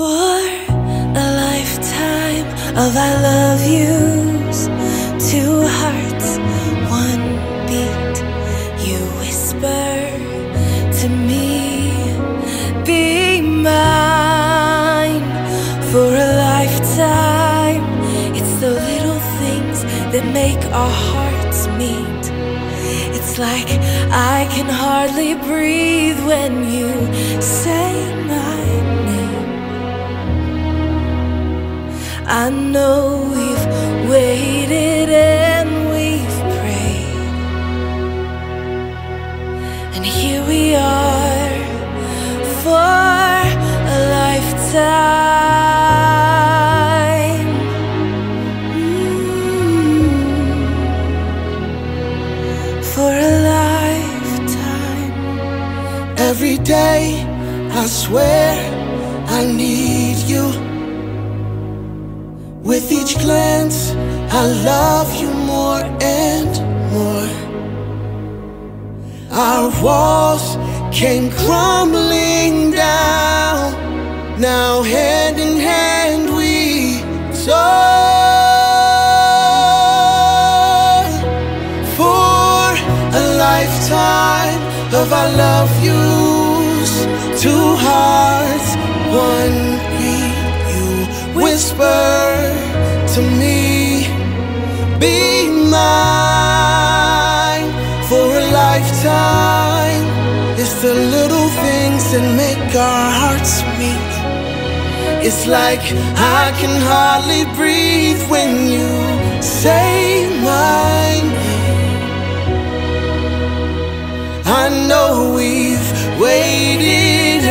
For a lifetime of I love yous, two hearts, one beat. You whisper to me, be mine. For a lifetime, it's the little things that make our hearts meet. It's like I can hardly breathe when you say I know we've waited and we've prayed, and here we are for a lifetime. Mm. For a lifetime. Every day, I swear I need you. With each glance, I love you more and more. Our walls came crumbling down. Now, hand in hand, we soar for a lifetime of our love yous. Two hearts, one beat. You whisper to me, be mine for a lifetime. It's the little things that make our hearts meet. It's like I can hardly breathe when you say my name. I know we've waited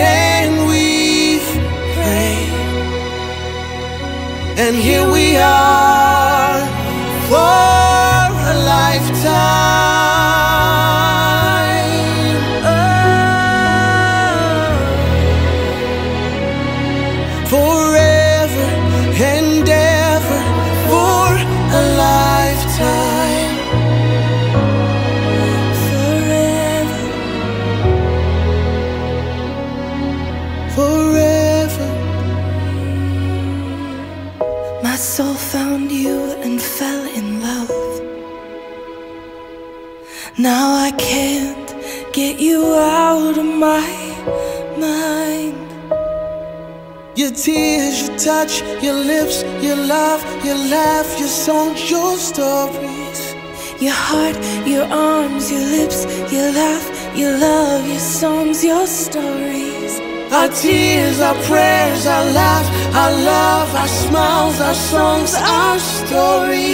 and here we are soul found you and fell in love. Now I can't get you out of my mind. Your tears, your touch, your lips, your love, your laugh, your songs, your stories. Your heart, your arms, your lips, your laugh, your love, your songs, your stories. Our tears, our prayers, our laugh, our love, our smiles, our songs, our stories.